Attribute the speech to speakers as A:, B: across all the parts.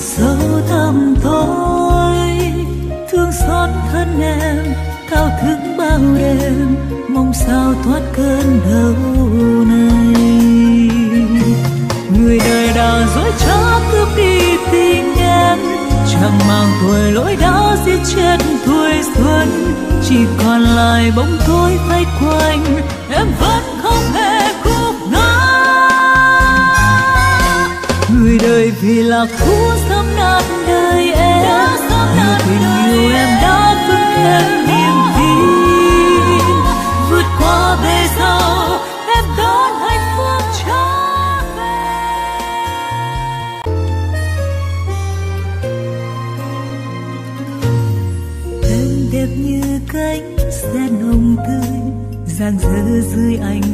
A: sâu thẳm tối thương xót thân em, thao thức bao đêm, mong sao thoát cơn đau này. Người đời đã dối trá cướp đi tình em, chẳng mang tuổi lỗi đã giết chết tuổi xuân. Chỉ còn lại bóng tối thay quanh, em vẫn không hề khúc ngã. Người đời vì lạc thú dưới ánh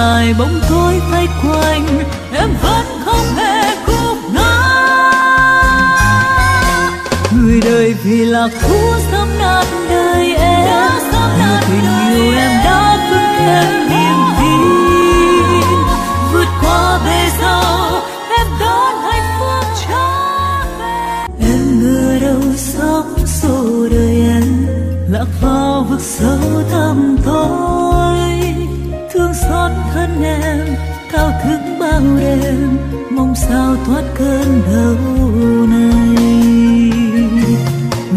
A: lại bóng tối thay quanh em vẫn không hề khúc ngã. Người đời vì lạc thú sắp nát đời em như tình yêu em đã vững em niềm tin. Vượt qua về sau em đón hạnh phúc về. Em ngờ đâu sóng xô đời em lạc vào vực sâu thẳm tối xót thân em thao thức bao đêm, mong sao thoát cơn đau này.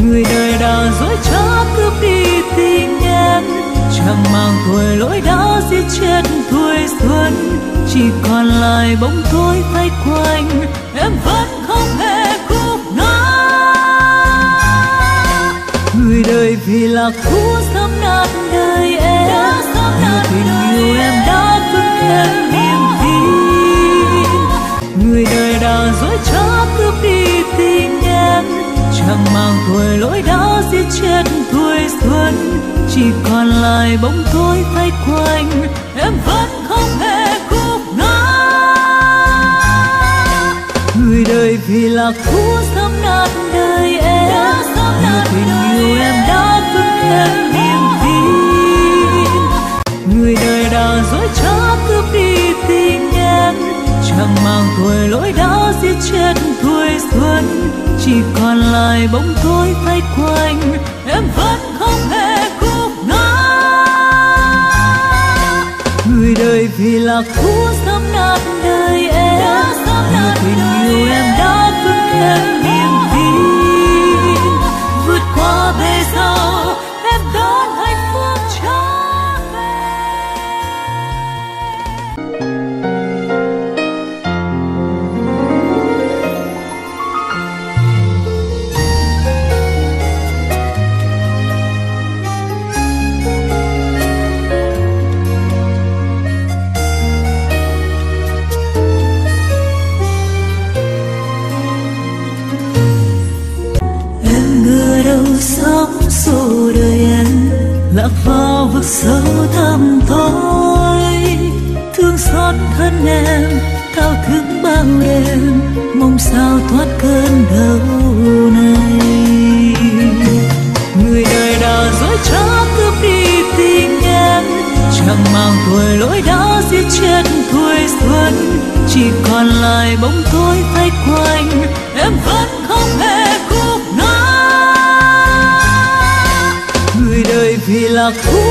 A: Người đời đã dối trá cướp đi tình em chẳng mang tuổi lỗi đã giết chết tuổi xuân. Chỉ còn lại bóng tối thay quanh, em vẫn không hề khúc ngã người đời vì lạc thú sắp nát đời em như tình yêu em đã vững thêm niềm tin. Người đời đã dối trá cướp đi tình em. Chẳng mang tuổi lỗi đã giết chết tuổi xuân. Chỉ còn lại bóng tối thay quanh. Em vẫn không hề khúc ngã. Người đời vì lạc thú sắp nát đời em. Như tình yêu em đã vững thêm niềm chẳng mang tuổi lỗi đã giết chết tuổi xuân. Chỉ còn lại bóng tối thay quanh, em vẫn không hề khúc ngã. Người đời vì lạc thú sắp nát đời em nát tình yêu em đã vững em sâu thẳm tối thương xót thân em thao thức bao đêm, mong sao thoát cơn đau này. Người đời đã dối trá cướp đi tình em, chẳng mang tuổi lỗi đã giết chết tuổi xuân. Chỉ còn lại bóng tối thay quanh, em vẫn không hề khúc người đời vì là thú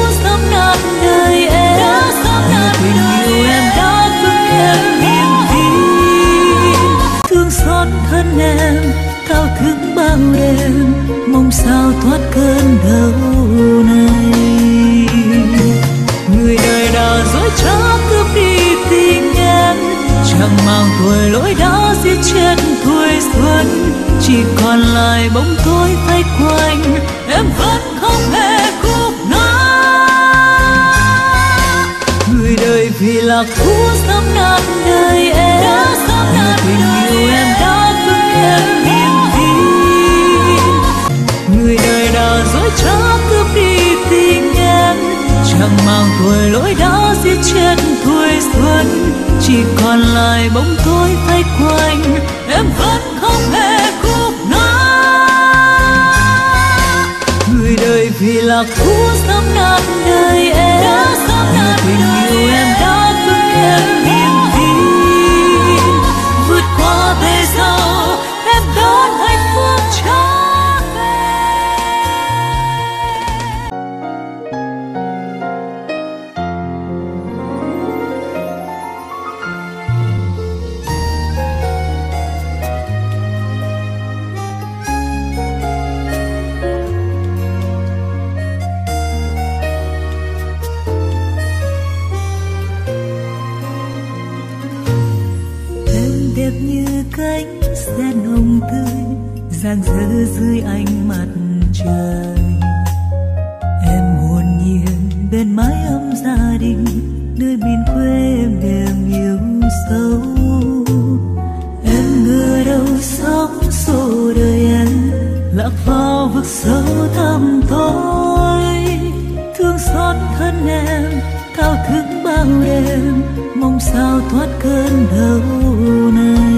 A: tội lỗi đã giết chết tuổi xuân, chỉ còn lại bóng tối thay quanh. Em vẫn không hề khúc người đời vì lạc thú sắp nát đời em đã sắp nát tình yêu em đã vững em niềm tin. Người đời đã dối trá cướp đi tình em, chẳng mang tuổi lỗi chỉ còn lại bóng tối thay quanh, em vẫn không hề khúc người đời vì lạc thú sắp nát như cánh sen hồng tươi giang dở dưới ánh mặt trời. Em hồn nhiên bên mái ấm gia đình, nơi miền quê em đềm yêu sâu. Em ngờ đâu sóng xô đời em, lạc vào vực sâu thẳm tối. Thương xót thân em, thao thức bao đêm, mong sao thoát cơn đau này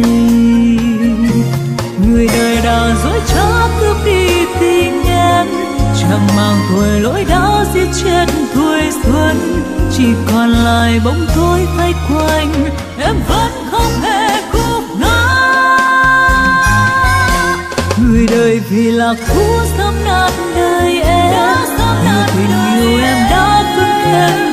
A: đã dối trá cướp đi tình em. Chẳng mang tuổi lỗi đã giết chết tuổi xuân. Chỉ còn lại bóng tối thay quanh. Em vẫn không hề khúc người đời vì là thú sắp nát đời em. Tình yêu em đã vững em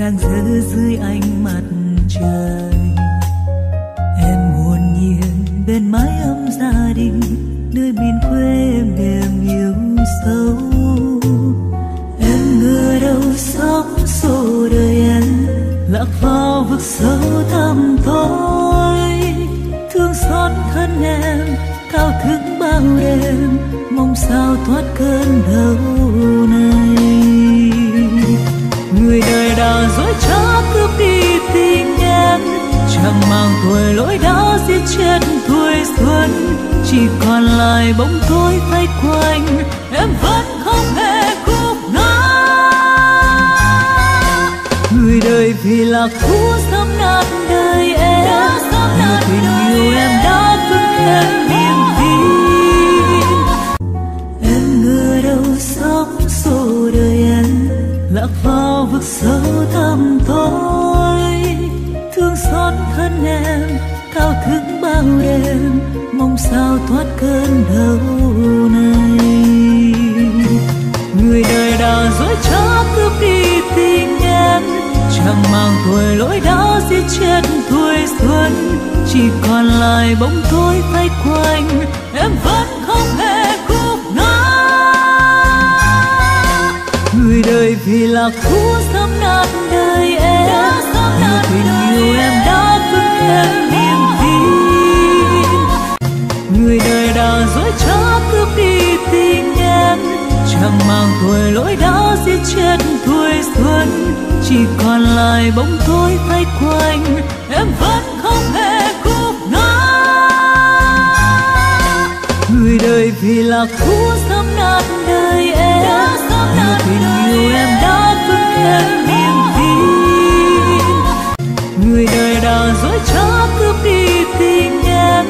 A: giang dỡ dưới ánh mặt trời. Lại bóng tối thay quanh em vẫn không hề khúc người đời vì là thú sắp nát đời em nát tình yêu em đã vững em niềm tin. Em ngờ đâu sóng xô đời em vào vực sâu thẳm tối. Thương xót thân em thao thức bao đêm mong sao thoát cơn đau này. Người đời đã dối trá cướp đi tình em chẳng mang tuổi lỗi đã giết chết tuổi xuân. Chỉ còn lại bóng tối vây quanh em vẫn không hề khúc ngã. Người đời vì là cũ sớm nát đời em như tình yêu em tuổi lỗi đã giết chết tuổi xuân chỉ còn lại bóng tối vây quanh. Em vẫn không hề cúp ngã. Người đời vì là cũ sớm nát đời em. Như tình yêu em đã vứt em niềm tin. Người đời đã dối trá cướp đi tình em.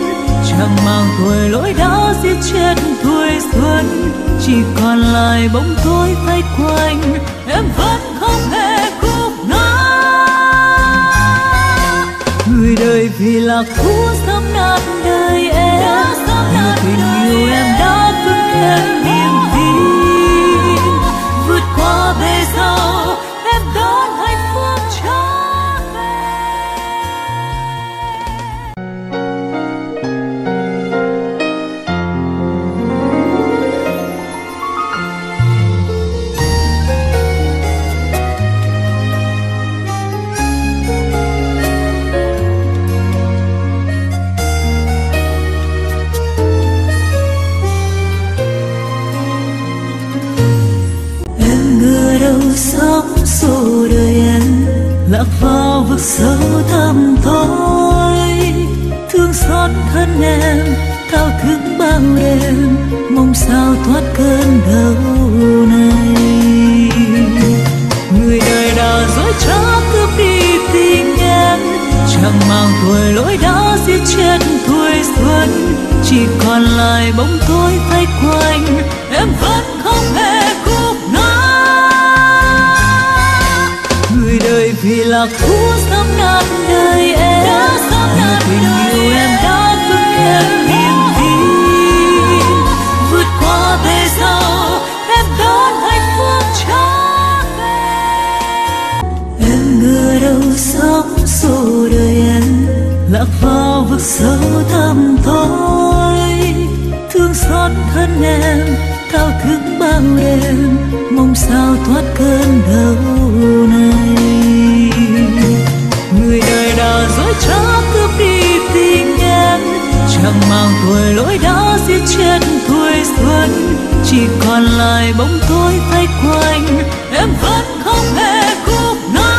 A: Chẳng mang tuổi lỗi đã giết chết tuổi xuân chỉ còn lại bóng tối vây quanh. Em vẫn không hề khóc ngã người đời vì là thú sớm nát đời em. Như tình yêu em đã vứt em lại bóng tối vây quanh em vẫn không hề cúp ngã.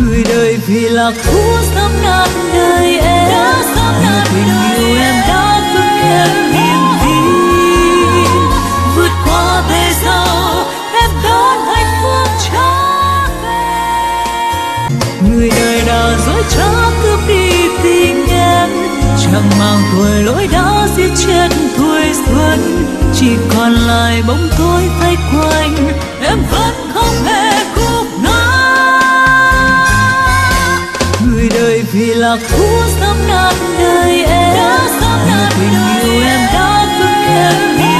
A: Người đời vì là cũ sớm nát đời em như tình yêu em đã vứt em niềm tin. Vượt qua bề dâu em đón hạnh phúc trở về. Người đời đã dối trá cướp đi tình em chẳng mang tuổi lỗi đã giết chết tuổi chỉ còn lại bóng tối thay quanh. Em vẫn không hề cúp ngã người đời vì là cũ sớm nát đời, em như tình yêu em đã vững em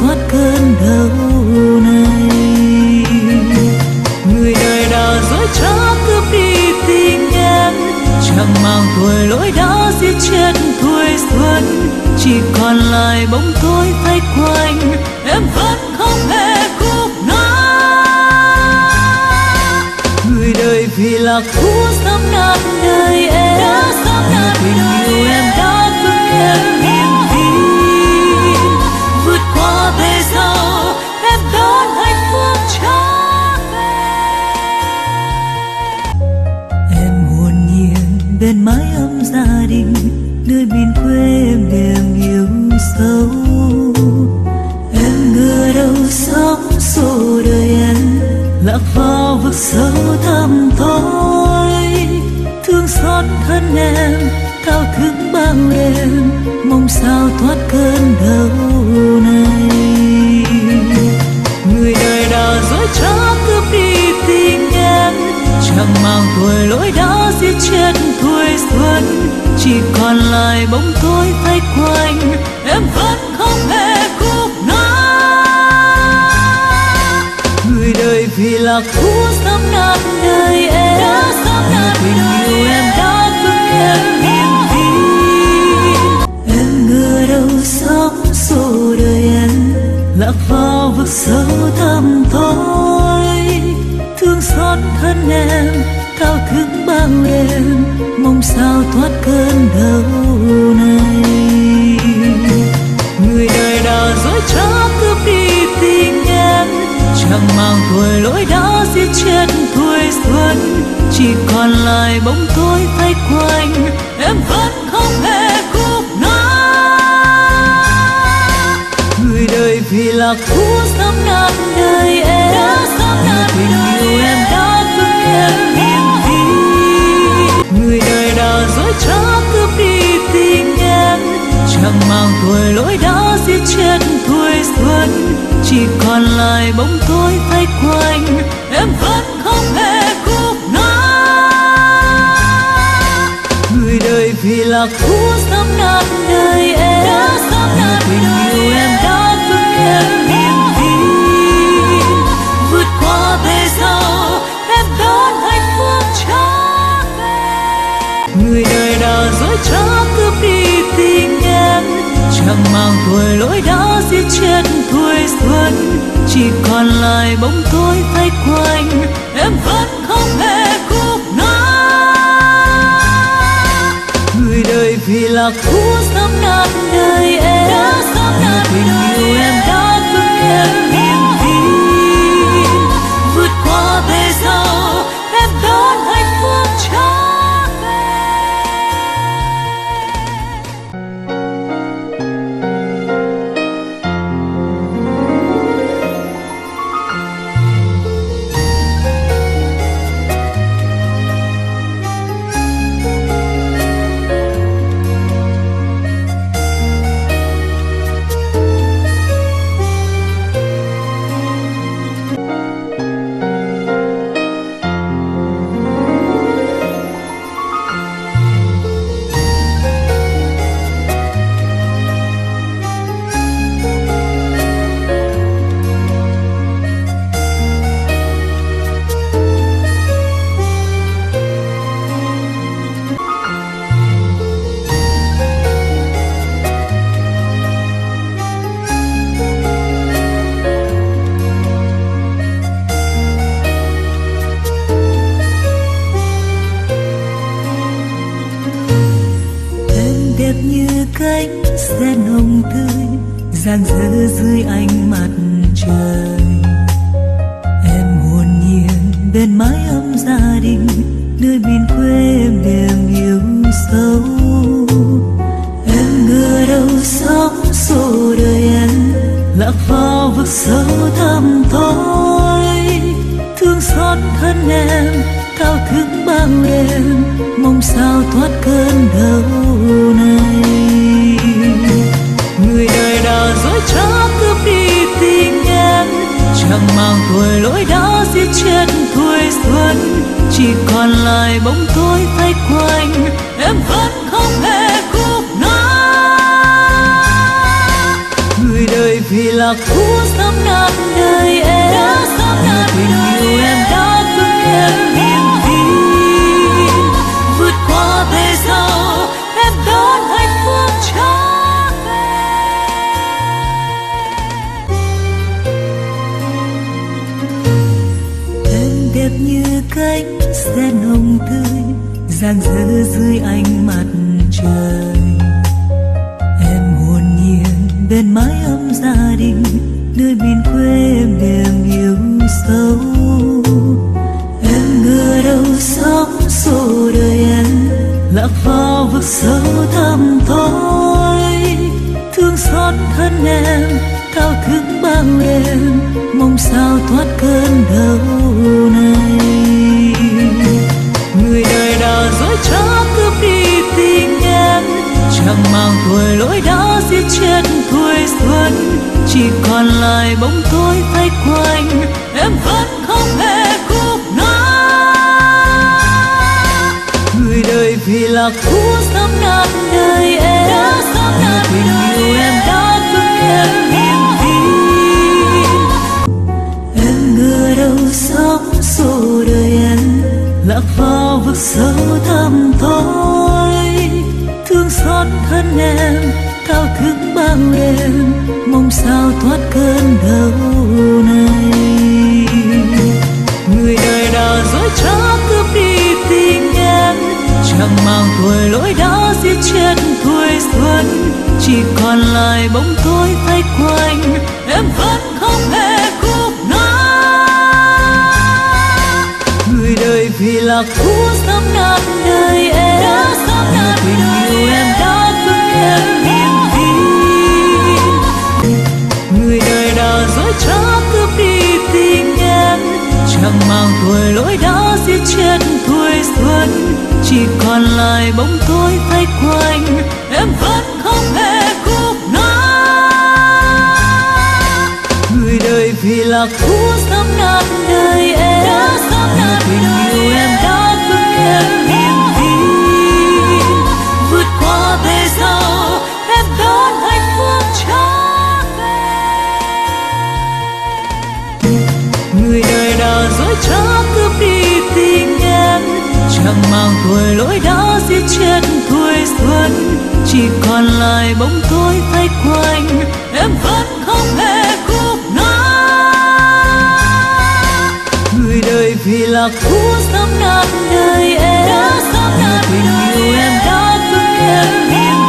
A: thoát cơn đau này. Người đời đã dối trá cướp đi tình em, chẳng mang tuổi lỗi đã giết chết tuổi xuân. Chỉ còn lại bóng tối thay quanh, em vẫn không hề khúc ngã người đời vì lạc thú vì thú sắp nát đời em đã sắp nát tình yêu em đã vững em niềm tin em ngờ đâu sóng xô đời em lạc vào vực sâu thẳm thôi thương xót thân em thao thức bao đêm mong sao thoát cơn đau này người đời đã dối trá cướp đi tình em, chẳng mang tuổi lỗi bóng tối vây quanh em vẫn không hề cúp ngã người đời vì lạc thú sắp nát đời em đã sắp nát tình yêu em đã vững em niềm tin. Người đời đã dối trá cướp đi tình em. Chẳng mang tuổi lỗi đã giết chết tuổi xuân chỉ còn lại bóng tối vây quanh đời lạc thú sắp nát đời em. Đã sắp nát tình yêu em đã vững em niềm tin. Vượt qua về sau em đón hạnh phúc trở về. Người đời đã dối trá cướp đi tình em. Chẳng mang tuổi lỗi đã giết chết tuổi xuân. Chỉ còn lại bóng tối vây quanh vì là thú sắp nát đời, em đã sắp nát đời. Yêu em đã vững em. Bóng tối thay quanh em vẫn không hề cúp người đời vì lạc thú sắp nát đời em nát tình yêu em đã vững em niềm tin. Em ngờ đâu sóng xô đời em lạc vào vực sâu thẳm tối thương xót thân em chỉ còn lại bóng tối thay quanh. Em vẫn không hề cúp người đời vì lạc thú sắp nát đời em đã sắp nát tình yêu em đã vững em niềm tin người đời đã dối trá cướp đi tình em. Chẳng mang tuổi lỗi đã giết chết tuổi xuân. Chỉ còn lại bóng tối thay quanh. Em vẫn lạc thú sắp nát đời em. Đã sắp nát tình yêu em đã vững em. niềm tin vượt qua thế sao em đón hạnh phúc trở về. Người đời đã dối trá cướp đi tình em. Chẳng mang tuổi lỗi đã giết chết tuổi xuân. Chỉ còn lại bóng tối thay quanh. Em vẫn vì lạc thú sắp nát đời em. Tình yêu em đã vững em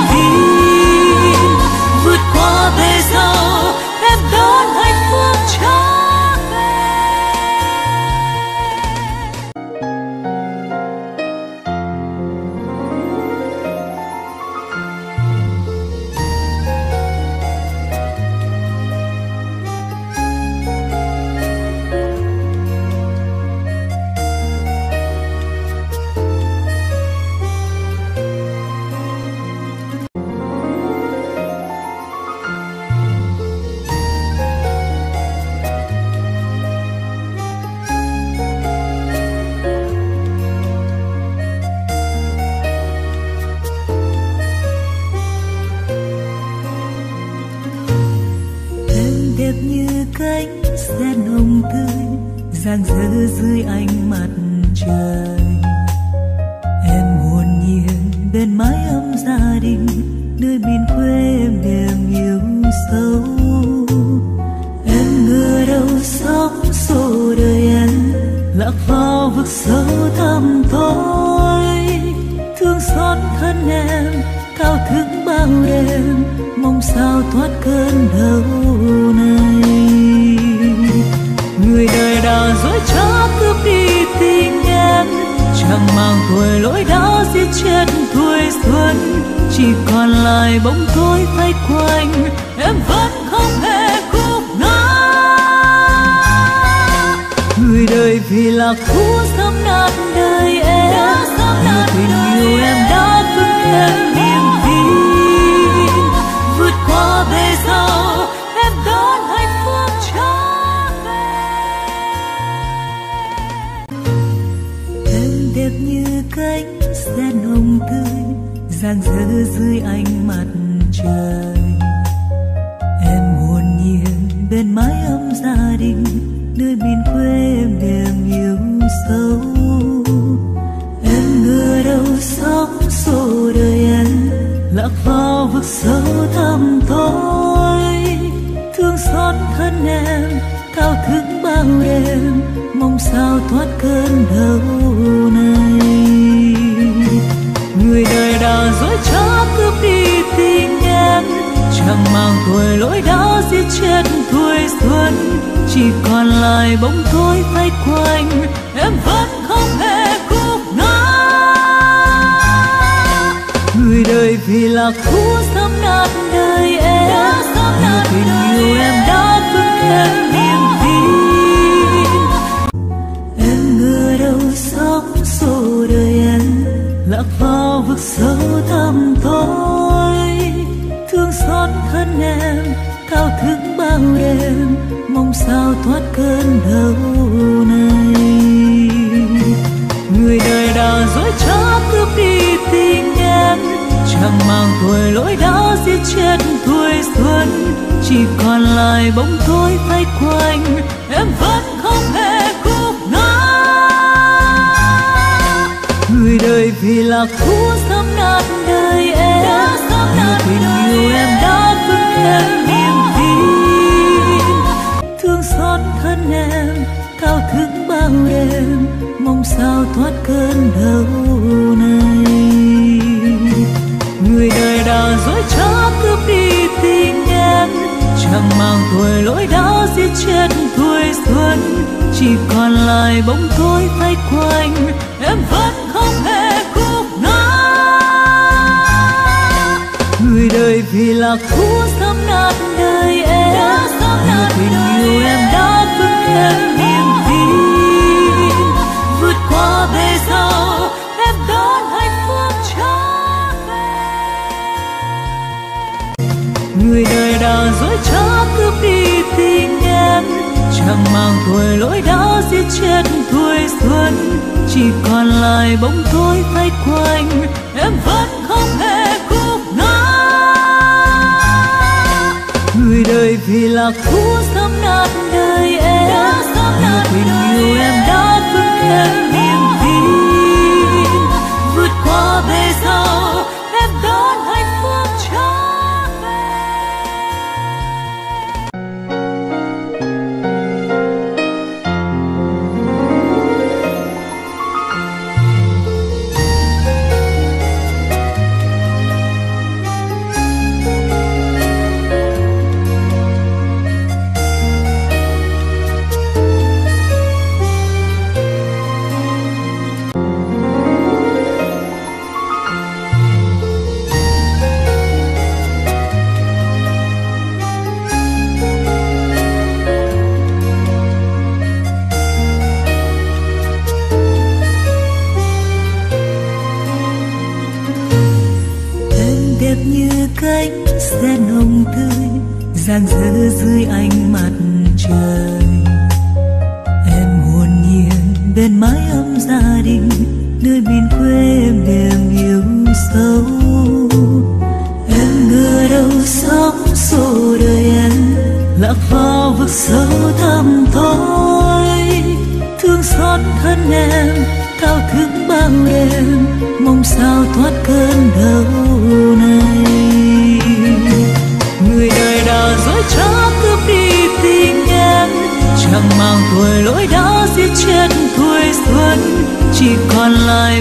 A: gia đình, nơi miền quê em đềm yêu sâu. Em ngờ đâu sóng xô đời em, lạc vào vực sâu thẳm tối. Thương xót thân em thao thức bao đêm, mong sao thoát cơn đau này. Người đời đã dối trá cướp đi tình em, chẳng mang tuổi lỗi đã giết chết xuân chỉ còn lại bóng tối vây quanh. Em vẫn không hề cúp ngã. Người đời vì lạc thú sớm nát đời em. Người tình yêu em đã vứt em niềm tin. Em ngờ đâu sóng xô đời em lạc vào vực sâu thẳm tối thương xót thân em thao thức bao đêm mong sao thoát cơn đau này. Người đời đã dối trá cướp đi tình em chẳng mang tuổi lỗi đã giết chết tuổi xuân. Chỉ còn lại bóng tối vây quanh em vẫn không hề cúp ngã. Người đời vì lạc thú sớm nát đời em tình yêu em đã vứt em. niềm sao thoát cơn đau này. Người đời đã dối trá cướp đi tình em chẳng mang tuổi lỗi đã giết chết tuổi xuân. Chỉ còn lại bóng tối vây quanh em vẫn không hề cúp ngã người đời vì lạc thú sớm nát đời em bóng tối vây quanh, em vẫn không hề cúp ngã. Người đời vì lạc thú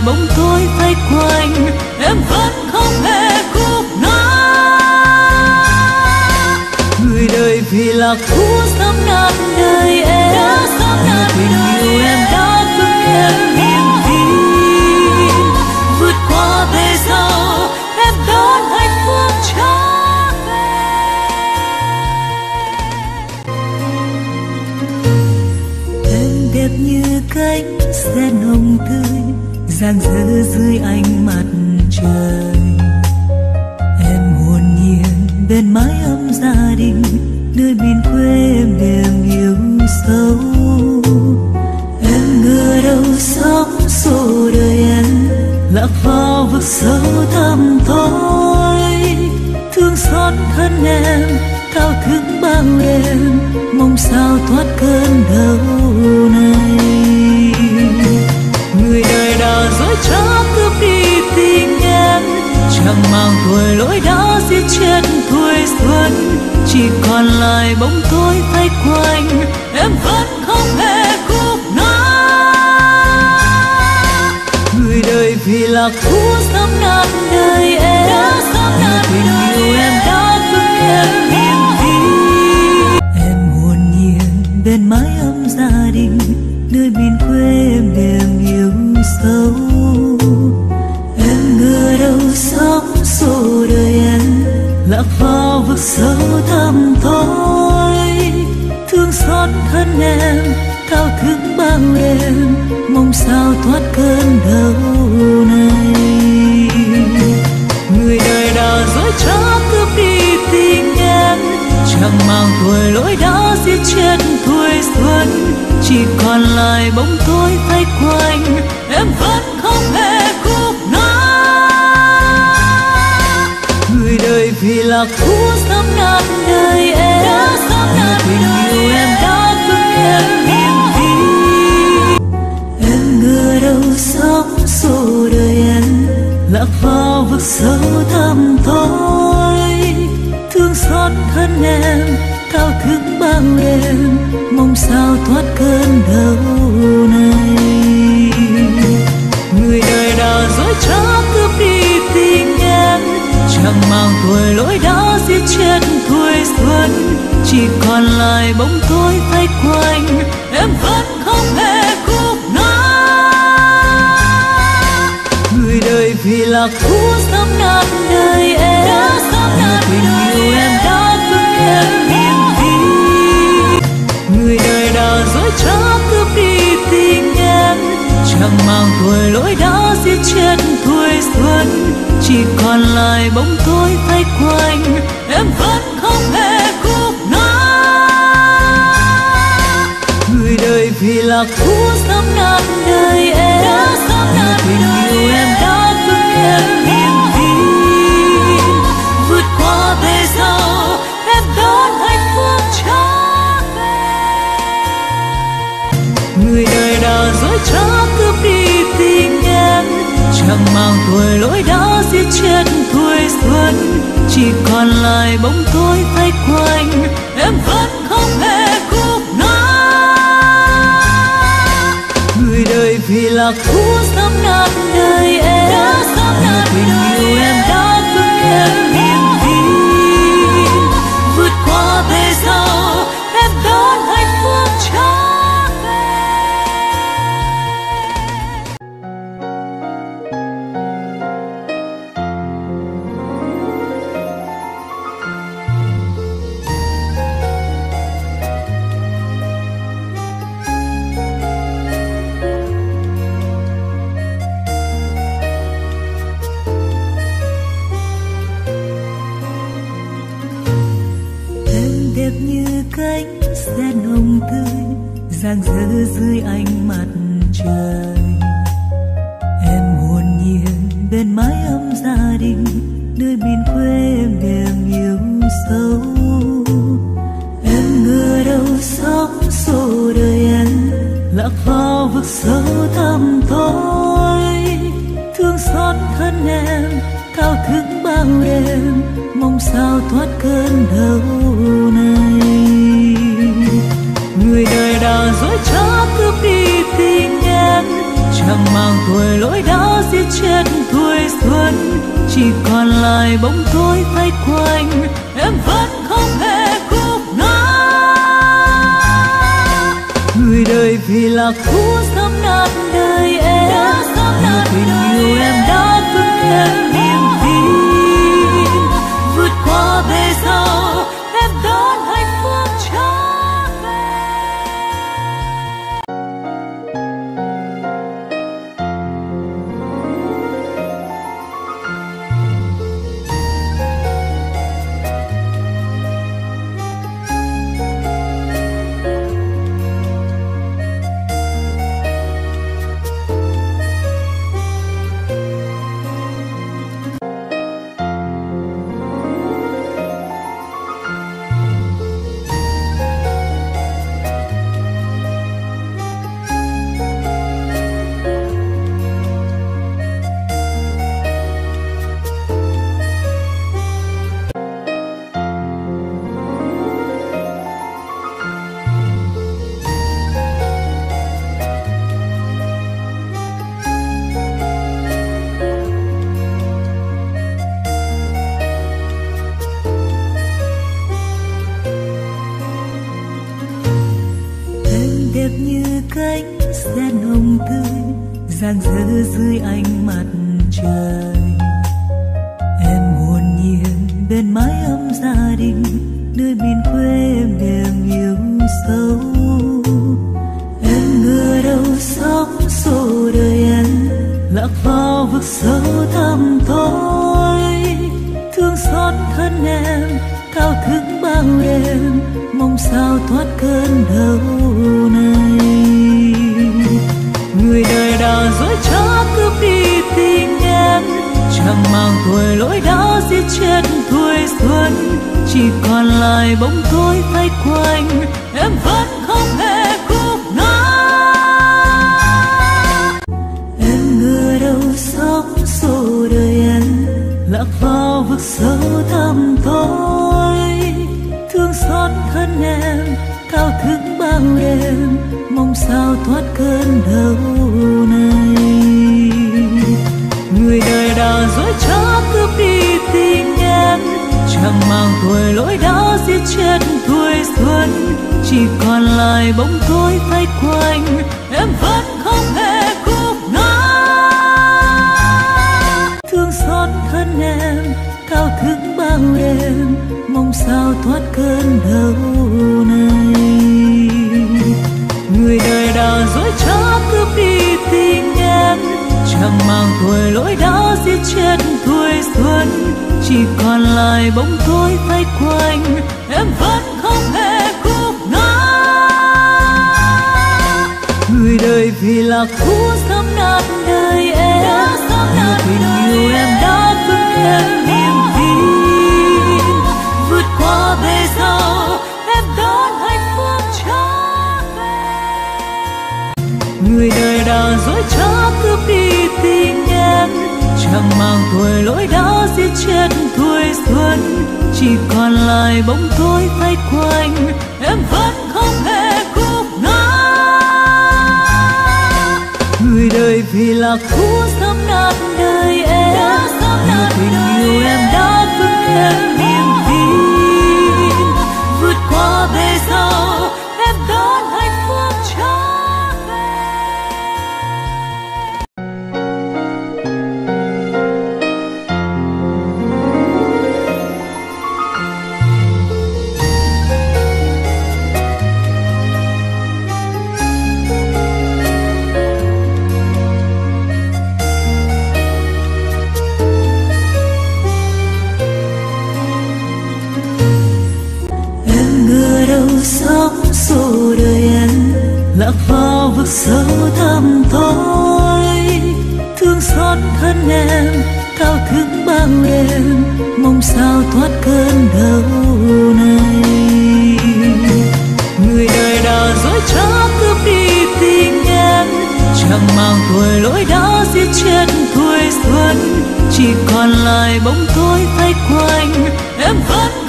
A: ngoài bóng tối vây quanh, em vẫn không hề khúc nó. người đời vì là cũ sắp ngàn đời em, đã sắp ngàn đời giang dở dưới ánh mặt trời. Em hồn nhiên bên mái ấm gia đình, nơi miền quê em đềm yêu sâu. Em ngờ đâu sóng xô đời em lạc vào vực sâu thẳm tối thương xót thân em bóng tối vây quanh, em vẫn không hề khúc nó. người đời vì là thú sớm nát đời em, đã sắp nát đời còn lại bóng tối thay quanh, em vẫn không hề khúc ngã người đời vì là cũ sắp ngàn đời em đã sớm năm tình yêu em đã vững em niềm tin em ngờ đâu sóng xô đời em lạc vào vực sâu thẳm tối. Thương xót thân em sao thoát cơn đau này? Người đời đã dối trá cướp đi tình em chẳng mang tuổi lỗi đã giết chết tuổi xuân. Chỉ còn lại bóng tối vây quanh em vẫn không hề khúc ngã người đời vì là cũ sớm năm đời em tình yêu em đã vững em trá cướp đi tình em. Chẳng mang tuổi lỗi đã giết chết tuổi xuân. Chỉ còn lại bóng tối vây quanh. Em vẫn không hề khúc ngã người đời vì là cũ sớm năm đời em. Tình yêu em đã vững em chẳng mang tuổi lỗi đã giết chết tuổi xuân. Chỉ còn lại bóng tối vây quanh em vẫn không hề khúc ngã người đời vì là cũ sớm năm đời em đã năm tình yêu em đã vây quanh em vẫn không hề khóc ngã. Người đời vì là cũ sớm nát đời em. Người tình yêu em đã vững thêm niềm tin. Vượt qua bề dâu em đón hạnh phúc trở về. Người đời đã dối trá cướp đi tình em. Chẳng mang tuổi lỗi đã giết chết tuổi xuân chỉ còn lại bóng tối thay quanh. Em vẫn không hề khúc ngã. Người đời vì là thú sớm nát đời em. Người tình yêu em đã vững em yêu bước sâu thăm thôi. Thương xót thân em thao thức bao đêm. Mong sao thoát cơn đau này. Người đời đã dối trá cướp đi tình em. Chẳng mang tuổi lỗi đã giết chết tuổi xuân. Chỉ còn lại bóng tối thay quanh. Em vẫn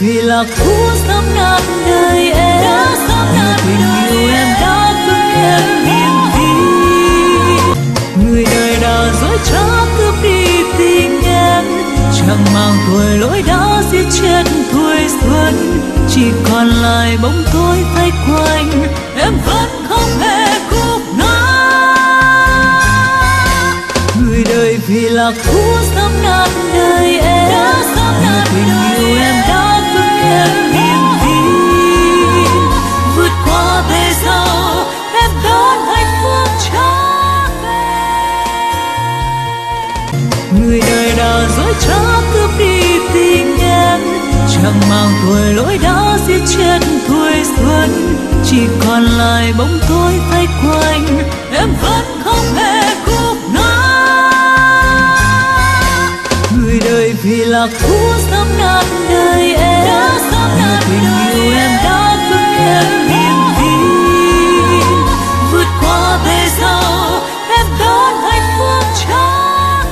A: vì là cũ sắp nát đời em đã sắp nát đời yêu em. Đã cướp em niềm tin. Người đời đã dối trá cướp đi tình em. Chẳng mang tuổi lỗi đã giết chết tuổi xuân. Chỉ còn lại bóng tối thay quanh. Em vẫn không hề cúp nó người đời vì là cũ sắp nát đời em đã sắp nát đời yêu em đã vững em niềm tin. Vượt qua về sau em đón hạnh phúc trở về người đời đã dối trá cướp đi tình nhân, chẳng mang tuổi lỗi đã giết chết tuổi xuân. Chỉ còn lại bóng tối thay quanh. Vì lạc thú sớm nát đời em. Đã sớm nát tình yêu em. đã vững em niềm tin. Vượt qua về sau em đón hạnh phúc trở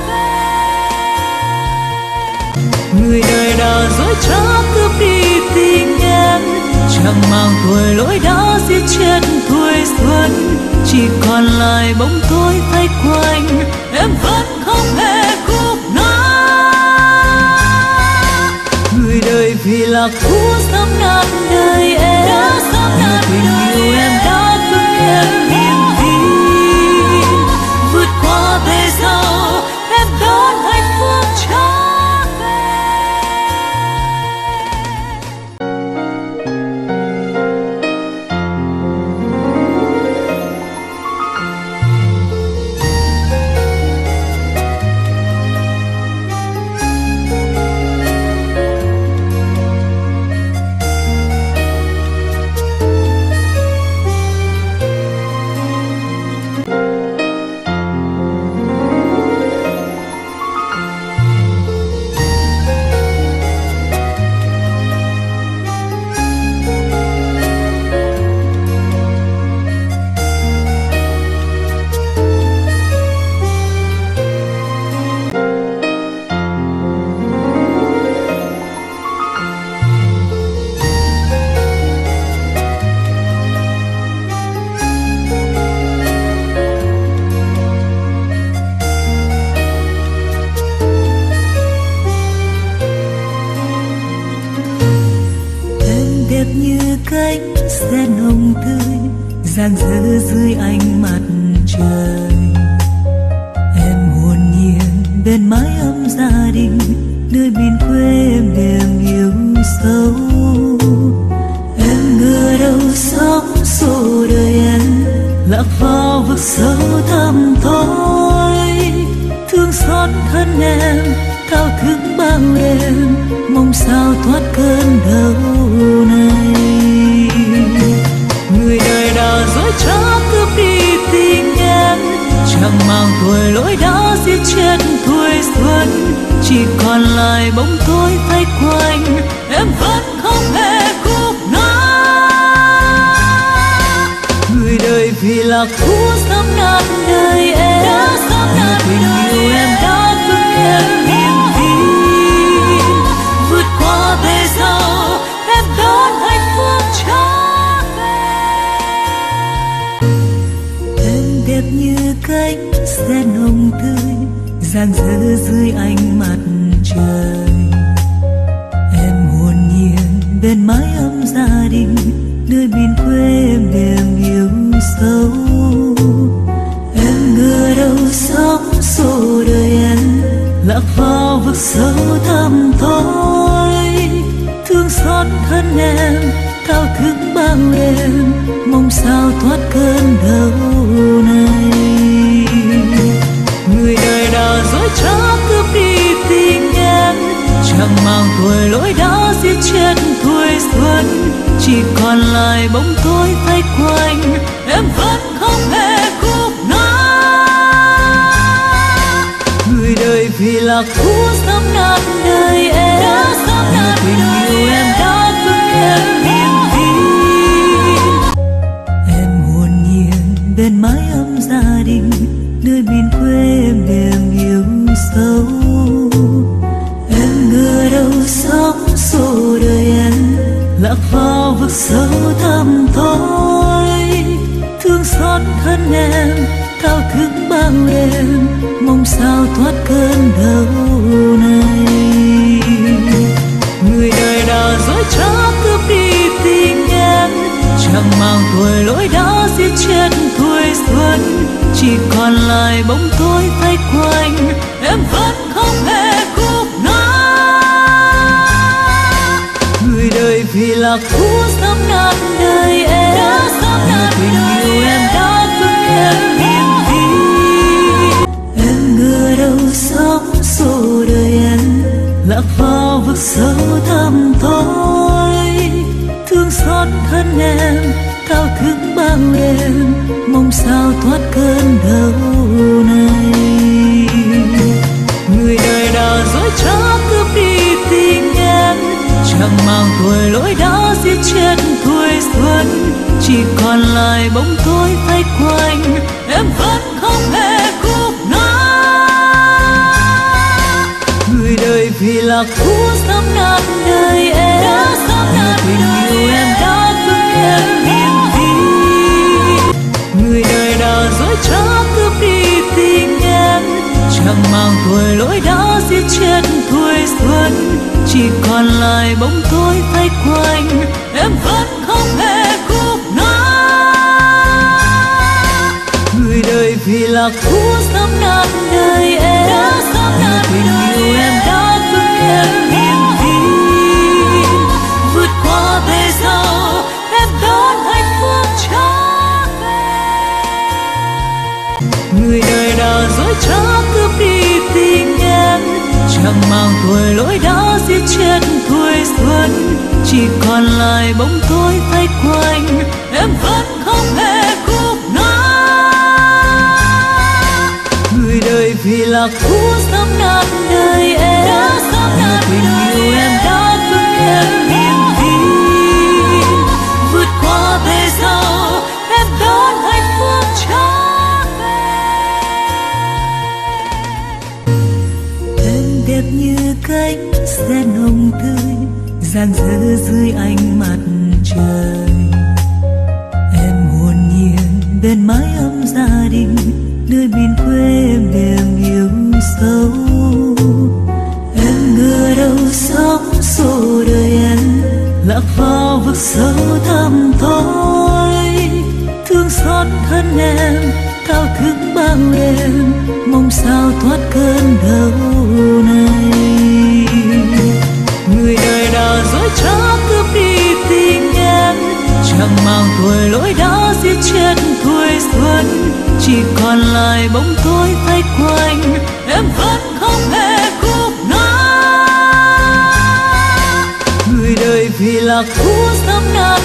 A: về. Người đời đã dối trá cướp đi tình em. Chẳng mang tuổi lỗi đã giết chết tuổi xuân. Chỉ còn lại bóng tối vây quanh vì là thú sắp nát đời em đã sớm nát tình yêu em đã đời lạc thú sớm nát đời em đã sớm nát yêu em đã lại bóng tối thay quanh em vẫn không hề khúc nó người đời vì là phú sắp ngàn đời em mà tình yêu em. đã vững em niềm tin. Em ngờ đâu sóng xô đời em lạc vào vực sâu thẳm chỉ còn lại bóng tối vây quanh, em vẫn không hề cúc nó. người đời vì là cũ sắp nát đời em đã sắp nát tình yêu em đã em là cũ sớm năm đời em. Đã sớm năm tình yêu em đã vững em hiền vi vượt qua về sau em đón hạnh phúc trở về. Người đời đã dối trá cướp đi tình em. Chẳng mang tuổi lỗi đã giết chết tuổi xuân. Chỉ còn lại bóng tối vây quanh. Em vẫn không hề vì là cũ sớm năm đời em. Đã sớm năm tình yêu em đã vững em hiền vi vượt qua về sau em đón hạnh phúc trở về. Em đẹp như cánh sen hồng tươi rạng rỡ dưới ánh mặt thoát cơn đau này. Người đời đã dối trá cướp đi tình em, chẳng mang tuổi lỗi đã giết chết tuổi xuân. Chỉ còn lại bóng tối thay quanh, em vẫn không hề khúc ngã người đời vì lạc thú dám nát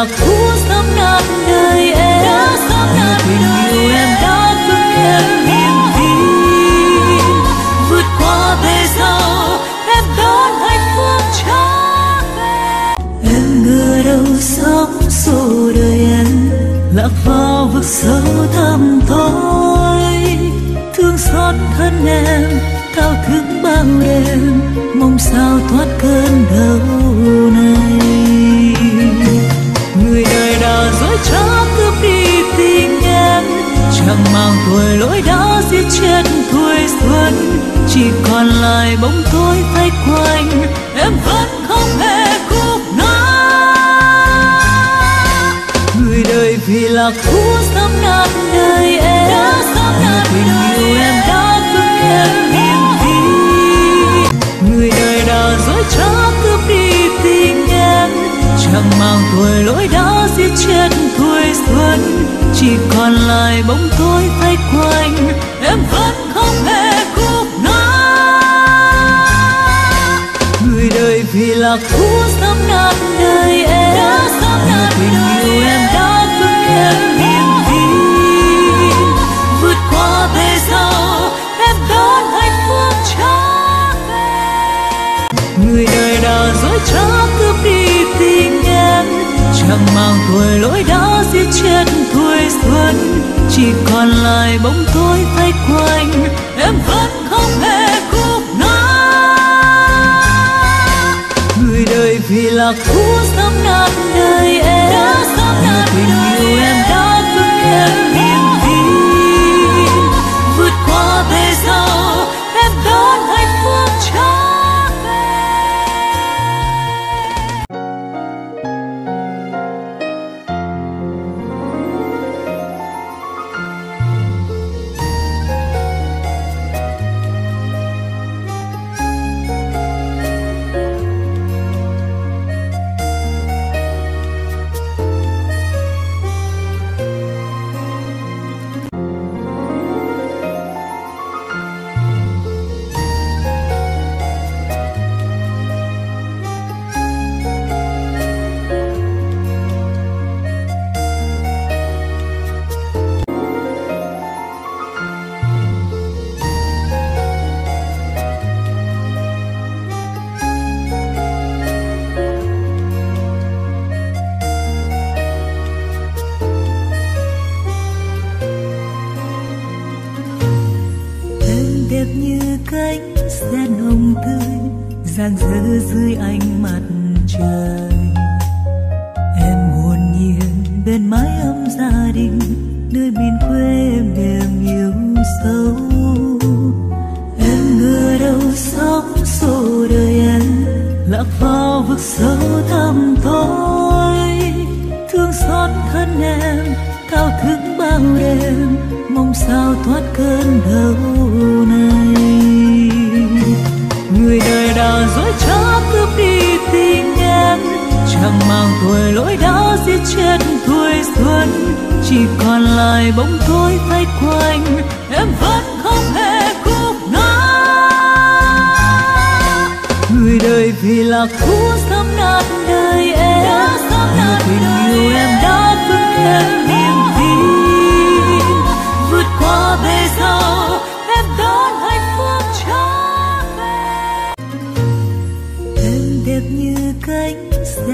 A: là cũ sớm năm đời em đã sớm năm tình yêu em đã vững em niềm tin vượt qua về sau em đón hạnh phúc trở về em ngờ đâu sống số đời em lạc vào vực sâu thẳm chỉ còn lại bóng tối thay quanh em vẫn không hề khúc người đời vì là cũ sớm nát đời em nát tình yêu em đã vững em niềm tin. Người đời đã dối trá cướp đi tình em chẳng mang tuổi lỗi đã giết chết tuổi xuân. Chỉ còn lại bóng tối thay quanh là cũ sớm nát đời em. Đã sớm nát tình yêu em đã vững em niềm tin. Vượt qua bề dâu em đón hạnh phúc trở về. Người đời đã dối trá cướp đi tình em. Chẳng mang tuổi lỗi đã giết chết tuổi xuân. Chỉ còn lại bóng tối thay quanh. Em vẫn là cũ sớm nát đời em. Đã sớm nát tình yêu em đã vững em niềm tin. Vượt qua bề dâu em đón hạnh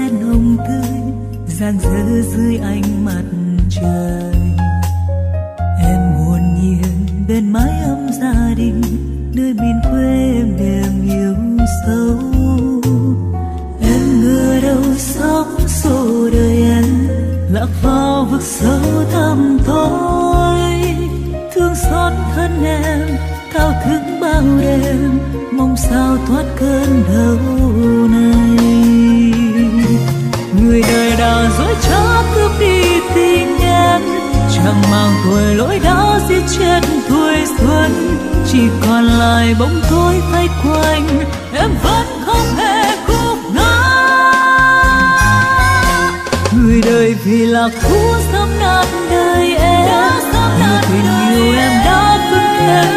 A: cánh sen hồng tươi giang dở dưới ánh mặt trời. Em hồn nhiên bên mái ấm gia đình, nơi miền quê em đêm yêu sâu. Em ngờ đâu sóng xô đời em lạc vào vực sâu thẳm tối thương xót thân em, thao thức bao đêm, mong sao thoát cơn đau. Mang tuổi lỗi đã giết chết tuổi xuân. Chỉ còn lại bóng tối thay quanh em vẫn không hề khúc người đời vì là cũ sớm nát đời em nát tình yêu em đã vững em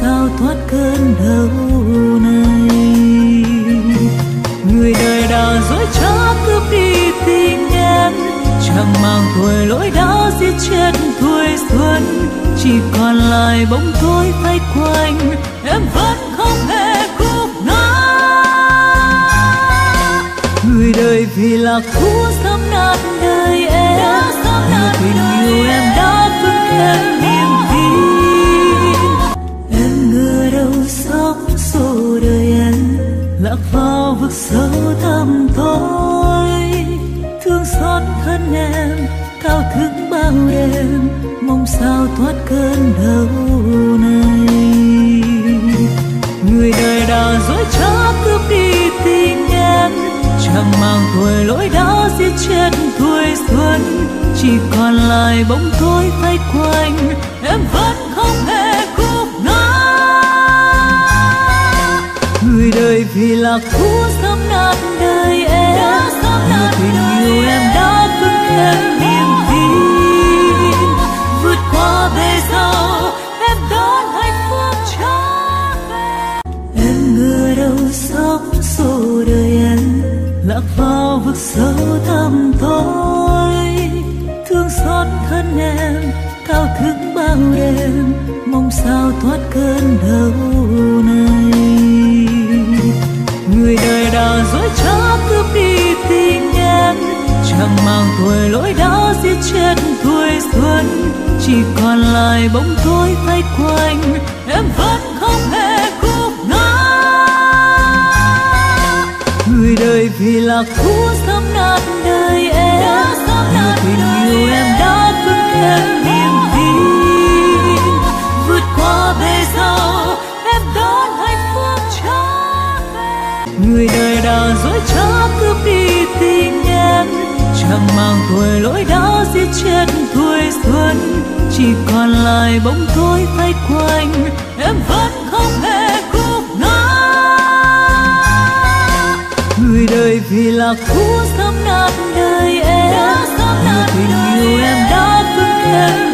A: sao thoát cơn đau này? Người đời đã dối trá cướp đi tình em, chẳng mang tuổi lỗi đã giết chết tuổi xuân. Chỉ còn lại bóng tối thay quanh, em vẫn không hề khúc ngã người đời vì lạc thú dám nát đời em, tình yêu em thoát cơn đau này. Người đời đã dối trá cướp đi tình em chẳng mang tuổi lỗi đã giết chết tuổi xuân. Chỉ còn lại bóng tối vây quanh em vẫn không hề cúp ngã người đời vì lạc thú sớm nát đời em tình yêu em đã vững em vào vực sâu thẳm tối thương xót thân em thao thức bao đêm, mong sao thoát cơn đau này. Người đời đã dối trá cướp đi tình em, chẳng mang tuổi lỗi đã giết chết tuổi xuân. Chỉ còn lại bóng tối thay quanh vì lạc thú sớm nát đời em. Người tình yêu em. đã vững em niềm tin. Vượt qua bề dâu em đón hạnh phúc trở về. Người đời đã dối trá cướp đi tình em. Chẳng mang tuổi lỗi đã giết chết tuổi xuân. Chỉ còn lại bóng tối vây quanh vì là thú sớm nát đời em. Người tình yêu em đã vững em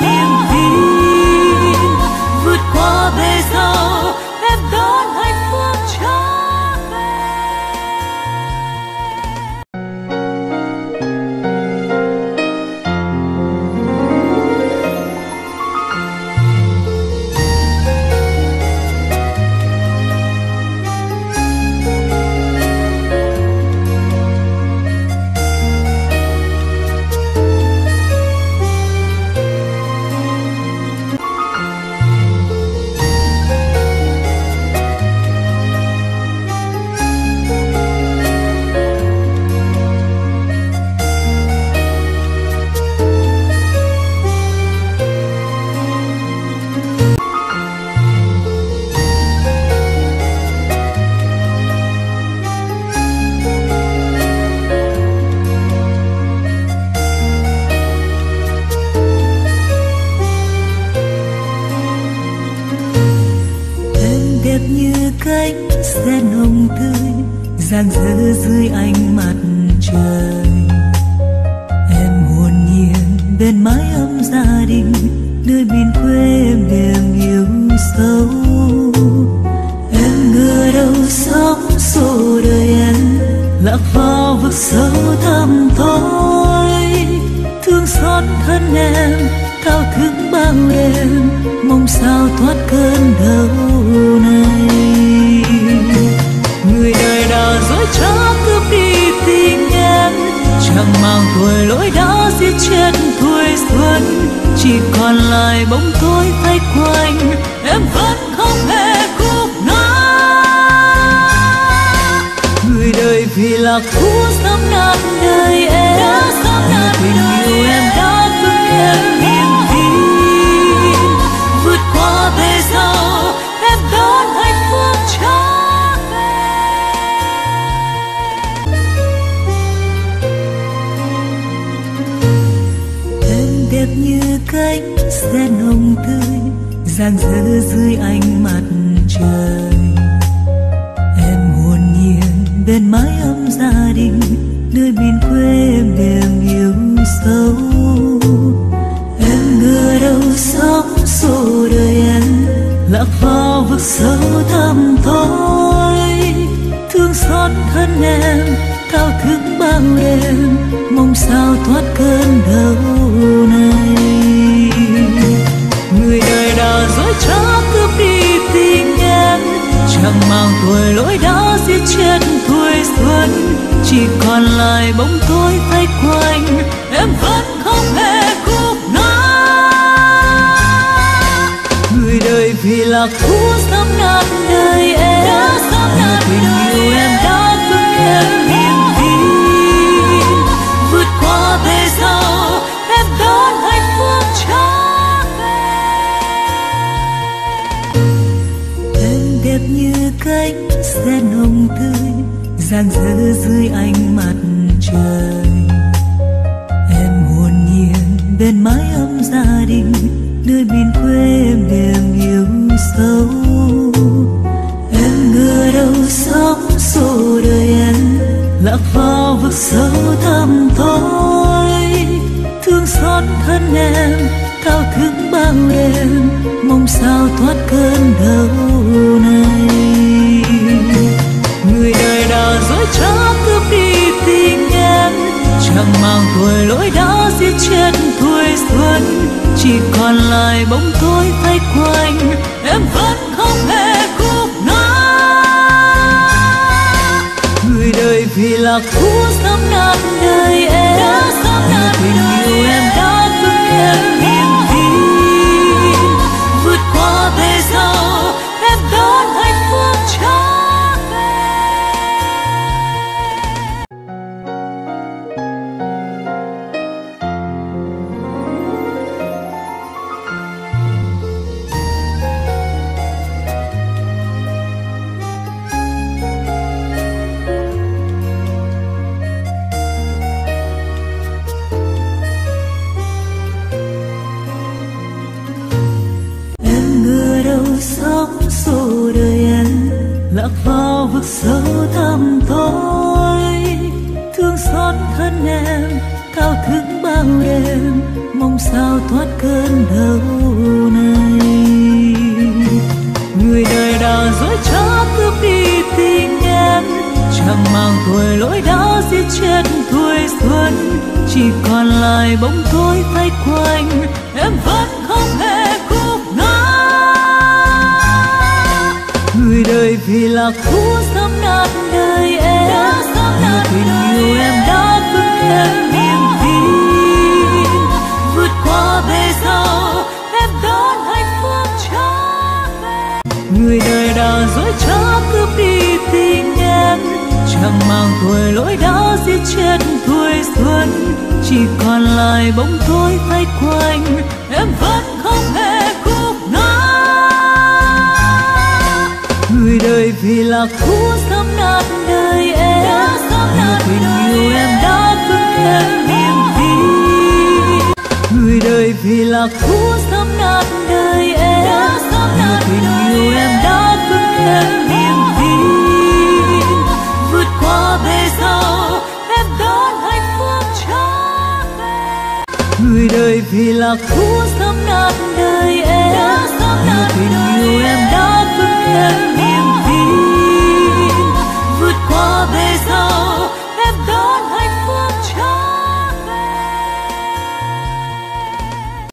A: quê em yêu sâu. Em ngờ đâu sóng xô đời em lạc vào vực sâu thẳm tối thương xót thân em thao thức bao đêm, mong sao thoát cơn đau này. Người đời đã dối trá cướp đi tình em, chẳng mang tuổi lỗi đau chỉ còn lại bóng tối thay quanh. Em vẫn không hề cúp người đời vì lạc thú sắp nát đời em đã sắp nát tình yêu em đã vững em niềm tin. vượt qua thế sao em đón hạnh phúc trở về. Em đẹp như cánh sen hồng gian giữ dưới ánh mặt trời. Còn lại bóng tối thay quanh, em vẫn không hề cúp ngã. Người đời vì lạc thú sắp nát đời em đã sắp nát tình yêu em đã